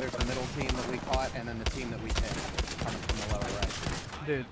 There's the middle team that we caught, and then the team that we picked coming from the lower right. Dude,